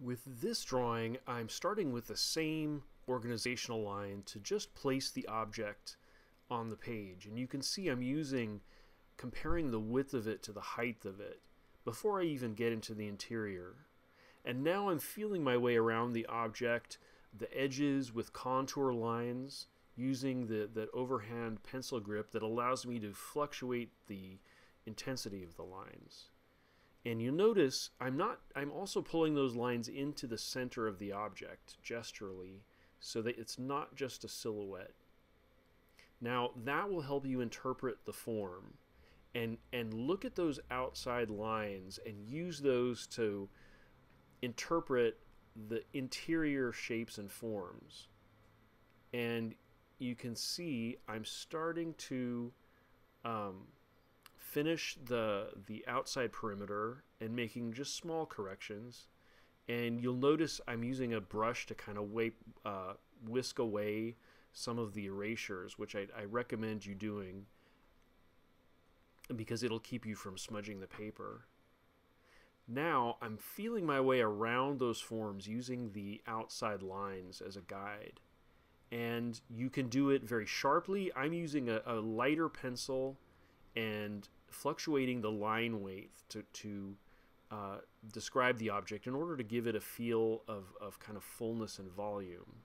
With this drawing, I'm starting with the same organizational line to just place the object on the page. And you can see I'm using, comparing the width of it to the height of it before I even get into the interior. And now I'm feeling my way around the object, the edges with contour lines, using the, that overhand pencil grip that allows me to fluctuate the intensity of the lines. And you'll notice I'm not I'm also pulling those lines into the center of the object gesturally so that it's not just a silhouette. Now that will help you interpret the form and and look at those outside lines and use those to interpret the interior shapes and forms. And you can see I'm starting to um, finish the the outside perimeter and making just small corrections. And you'll notice I'm using a brush to kind of wipe, uh, whisk away some of the erasures, which I, I recommend you doing because it'll keep you from smudging the paper. Now I'm feeling my way around those forms using the outside lines as a guide. And you can do it very sharply. I'm using a, a lighter pencil and fluctuating the line weight to, to uh, describe the object in order to give it a feel of, of kind of fullness and volume.